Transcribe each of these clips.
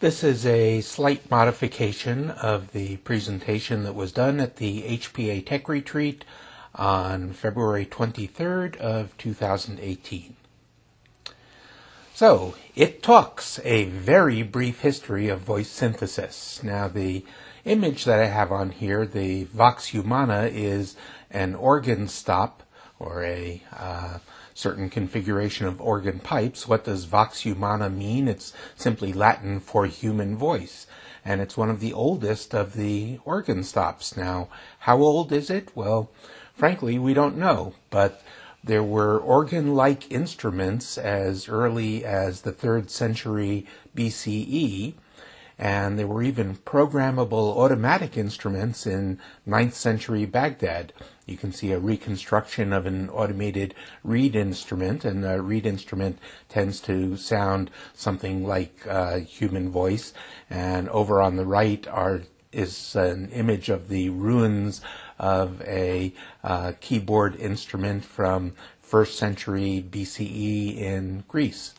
This is a slight modification of the presentation that was done at the HPA Tech Retreat on February 23rd of 2018. So, it talks a very brief history of voice synthesis. Now, the image that I have on here, the Vox Humana, is an organ stop or a uh, certain configuration of organ pipes. What does vox humana mean? It's simply Latin for human voice. And it's one of the oldest of the organ stops. Now, how old is it? Well, frankly, we don't know. But there were organ like instruments as early as the third century BCE and there were even programmable automatic instruments in 9th century Baghdad. You can see a reconstruction of an automated reed instrument, and a reed instrument tends to sound something like human voice. And over on the right are is an image of the ruins of a uh, keyboard instrument from first century BCE in Greece.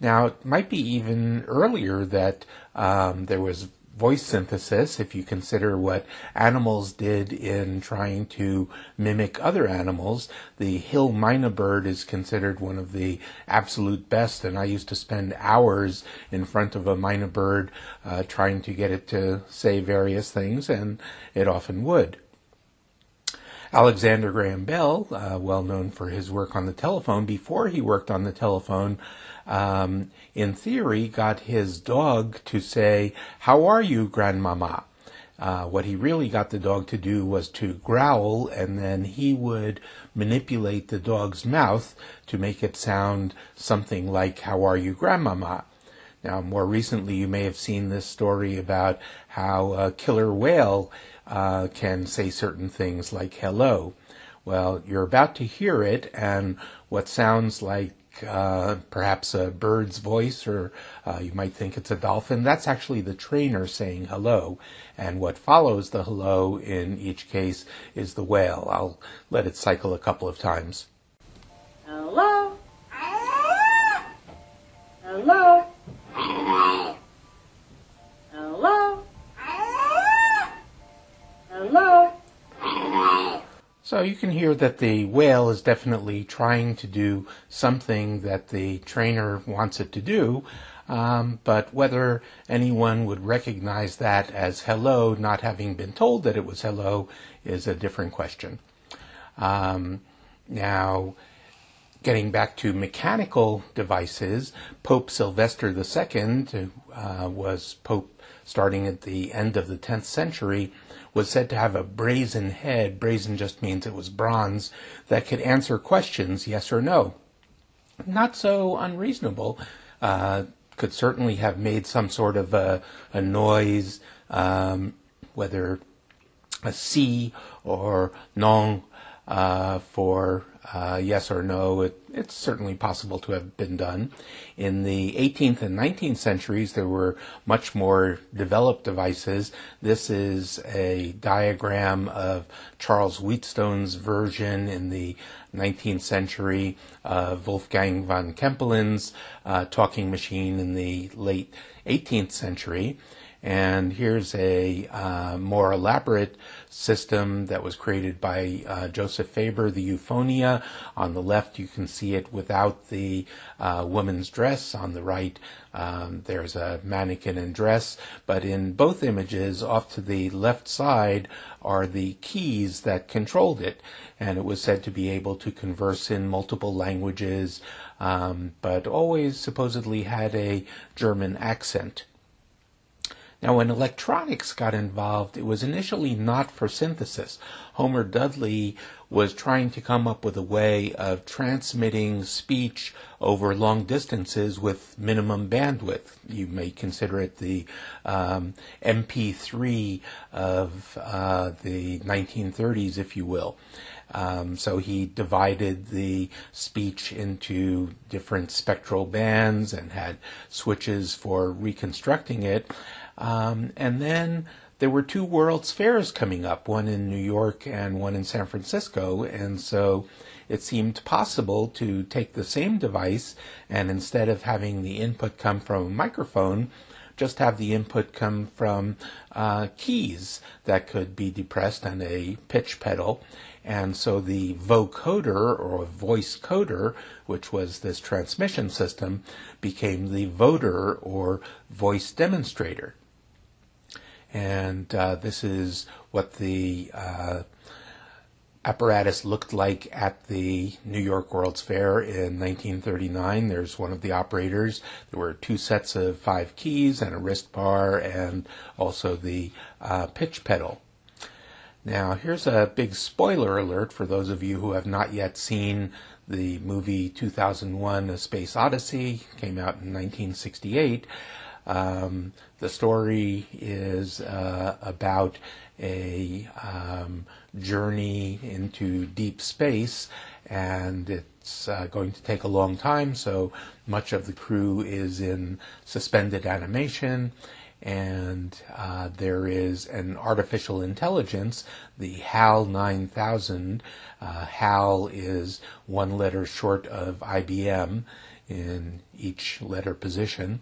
Now, it might be even earlier that um, there was voice synthesis if you consider what animals did in trying to mimic other animals. The hill mynah bird is considered one of the absolute best, and I used to spend hours in front of a mynah bird uh, trying to get it to say various things, and it often would. Alexander Graham Bell, uh, well known for his work on the telephone, before he worked on the telephone, um, in theory, got his dog to say, How are you, Grandmama? Uh, what he really got the dog to do was to growl, and then he would manipulate the dog's mouth to make it sound something like, How are you, Grandmama? Now, more recently, you may have seen this story about how a killer whale uh, can say certain things like hello. Well, you're about to hear it, and what sounds like uh, perhaps a bird's voice, or uh, you might think it's a dolphin. That's actually the trainer saying hello. And what follows the hello in each case is the whale. I'll let it cycle a couple of times. Hello. Hello. So you can hear that the whale is definitely trying to do something that the trainer wants it to do, um, but whether anyone would recognize that as hello, not having been told that it was hello, is a different question. Um, now, getting back to mechanical devices, Pope Sylvester II uh, was Pope starting at the end of the 10th century was said to have a brazen head. Brazen just means it was bronze that could answer questions, yes or no. Not so unreasonable. Uh, could certainly have made some sort of a, a noise, um, whether a C or non uh, for uh, yes or no. It, it's certainly possible to have been done. In the 18th and 19th centuries, there were much more developed devices. This is a diagram of Charles Wheatstone's version in the 19th century of Wolfgang von Kempelen's uh, talking machine in the late 18th century. And here's a uh, more elaborate system that was created by uh, Joseph Faber, the Euphonia. On the left, you can see it without the uh, woman's dress. On the right, um, there's a mannequin and dress. But in both images, off to the left side are the keys that controlled it. And it was said to be able to converse in multiple languages, um, but always supposedly had a German accent. Now, when electronics got involved, it was initially not for synthesis. Homer Dudley was trying to come up with a way of transmitting speech over long distances with minimum bandwidth. You may consider it the um, MP3 of uh, the 1930s, if you will. Um, so he divided the speech into different spectral bands and had switches for reconstructing it. Um, and then there were two World's Fairs coming up, one in New York and one in San Francisco. And so it seemed possible to take the same device and instead of having the input come from a microphone, just have the input come from uh, keys that could be depressed on a pitch pedal. And so the vocoder or voice coder, which was this transmission system, became the Voder or voice demonstrator. And uh, this is what the uh, apparatus looked like at the New York World's Fair in 1939. There's one of the operators. There were two sets of five keys and a wrist bar and also the uh, pitch pedal. Now, here's a big spoiler alert for those of you who have not yet seen the movie 2001 A Space Odyssey, came out in 1968. Um, the story is uh, about a um, journey into deep space, and it's uh, going to take a long time, so much of the crew is in suspended animation. And uh, there is an artificial intelligence, the HAL 9000. Uh, HAL is one letter short of IBM in each letter position.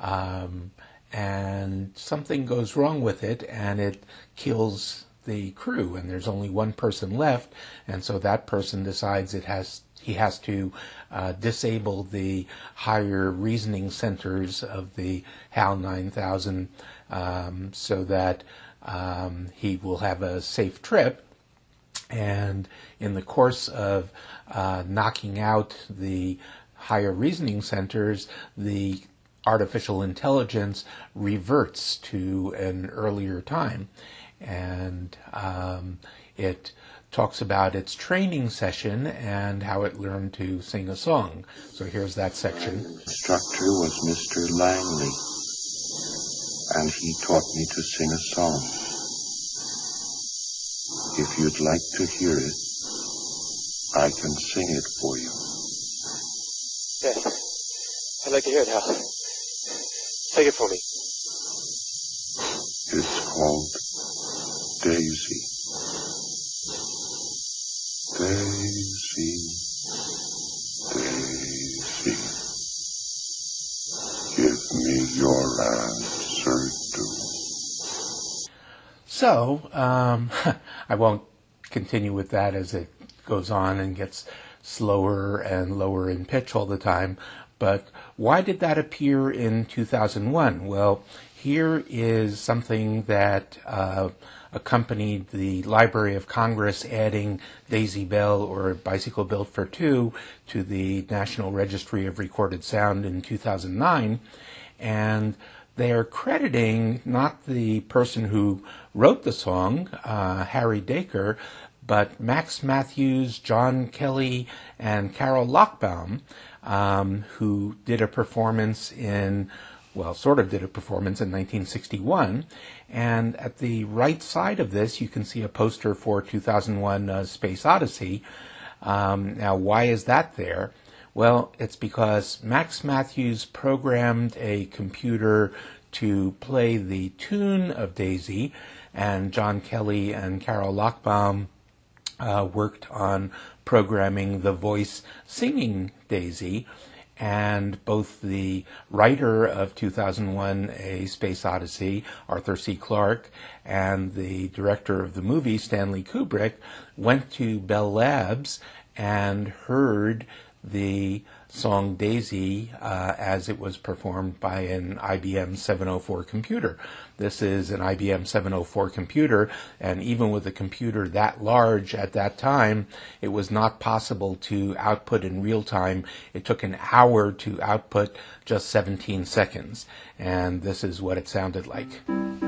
Um, and something goes wrong with it and it kills the crew and there's only one person left and so that person decides it has he has to uh, disable the higher reasoning centers of the HAL 9000 um, so that um, he will have a safe trip. And in the course of uh, knocking out the higher reasoning centers, the artificial intelligence reverts to an earlier time. And um, it talks about its training session and how it learned to sing a song. So here's that section. instructor was Mr. Langley, and he taught me to sing a song. If you'd like to hear it, I can sing it for you. Yes. I'd like to hear it, Hal. Sing it for me. It's called Daisy. Daisy, Daisy, give me your answer too. So, um, I won't continue with that as it goes on and gets slower and lower in pitch all the time. But why did that appear in 2001? Well, here is something that uh, accompanied the Library of Congress adding Daisy Bell or Bicycle Built for Two to the National Registry of Recorded Sound in 2009. And they are crediting not the person who wrote the song, uh, Harry Dacre, but Max Mathews, John Kelly, and Carol Lochbaum, um, who did a performance in well, sort of did a performance in 1961. And at the right side of this, you can see a poster for 2001 uh, Space Odyssey. Um, now, why is that there? Well, it's because Max Mathews programmed a computer to play the tune of Daisy, and John Kelly and Carol Lochbaum uh, worked on programming the voice singing Daisy and both the writer of 2001 A Space Odyssey, Arthur C. Clarke, and the director of the movie, Stanley Kubrick, went to Bell Labs and heard the song Daisy uh, as it was performed by an IBM 704 computer. This is an IBM 704 computer, and even with a computer that large at that time, it was not possible to output in real time. It took an hour to output just 17 seconds, and this is what it sounded like.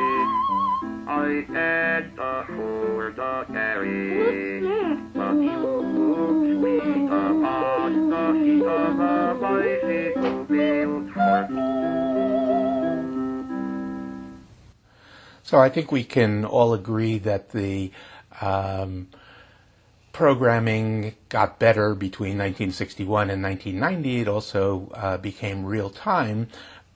all for the carry. But you the of a bicycle built for So I think we can all agree that the um, programming got better between 1961 and 1990. It also uh, became real time.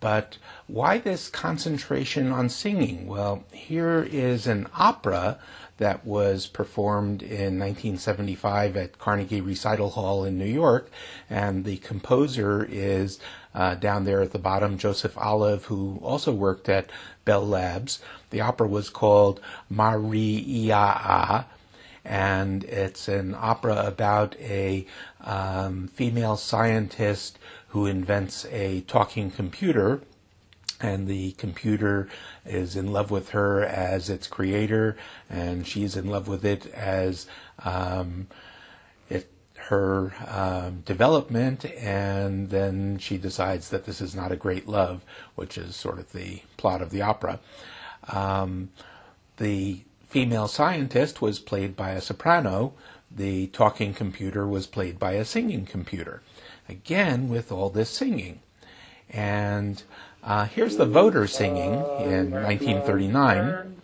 But why this concentration on singing? Well, here is an opera that was performed in 1975 at Carnegie Recital Hall in New York, and the composer is uh, down there at the bottom, Joseph Olive, who also worked at Bell Labs. The opera was called Mariaa, and it's an opera about a um, female scientist who invents a talking computer and the computer is in love with her as its creator, and she's in love with it as um, it her um, development, and then she decides that this is not a great love, which is sort of the plot of the opera. Um, the female scientist was played by a soprano. The talking computer was played by a singing computer. Again, with all this singing. And uh, here's the Voder singing in 1939.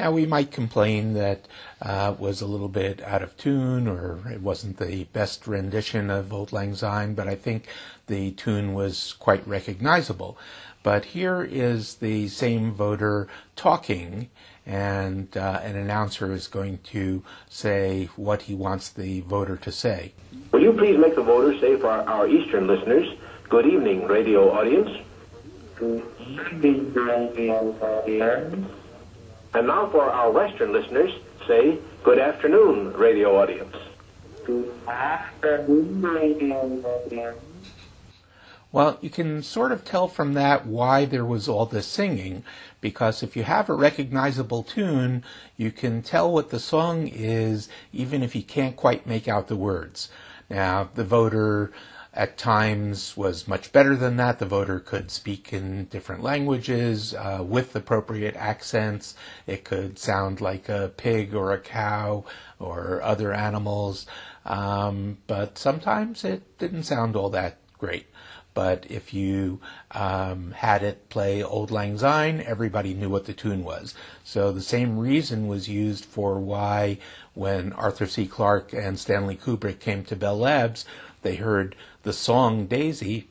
Now we might complain that uh, was a little bit out of tune or it wasn't the best rendition of Auld Lang Syne, but I think the tune was quite recognizable. But here is the same Voder talking, and uh, an announcer is going to say what he wants the Voder to say. Will you please make the Voder say for our, our Eastern listeners, good evening, radio audience? Good evening, radio audience. And now for our Western listeners, say good afternoon, radio audience. Good afternoon, radio audience. Well, you can sort of tell from that why there was all this singing, because if you have a recognizable tune, you can tell what the song is, even if you can't quite make out the words. Now, the Voder at times was much better than that. The Voder could speak in different languages uh, with appropriate accents. It could sound like a pig or a cow or other animals, um, but sometimes it didn't sound all that great. But if you um, had it play Auld Lang Syne, everybody knew what the tune was. So the same reason was used for why, when Arthur C. Clarke and Stanley Kubrick came to Bell Labs, they heard the song Daisy,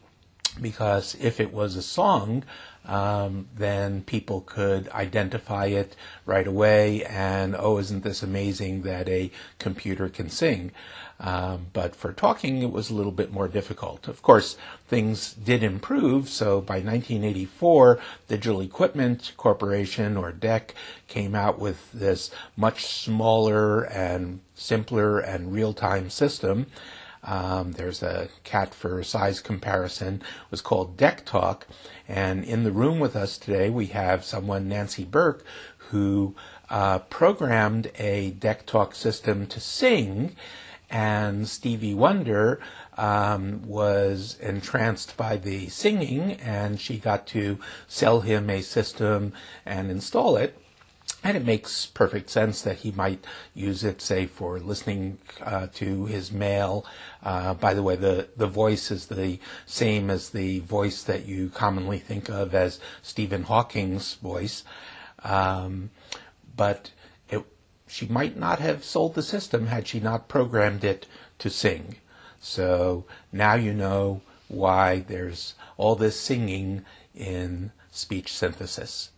because if it was a song, um, then people could identify it right away and, oh, isn't this amazing that a computer can sing? Um, but for talking, it was a little bit more difficult. Of course, things did improve. So by 1984, Digital Equipment Corporation, or DEC, came out with this much smaller and simpler and real-time system. Um, there's a cat for size comparison. It was called DECtalk. And in the room with us today, we have someone, Nancy Burke, who uh, programmed a DECtalk system to sing and Stevie Wonder um, was entranced by the singing, and she got to sell him a system and install it. And it makes perfect sense that he might use it, say, for listening uh, to his mail. Uh, by the way, the, the voice is the same as the voice that you commonly think of as Stephen Hawking's voice. Um, but she might not have sold the system had she not programmed it to sing. So now you know why there's all this singing in speech synthesis.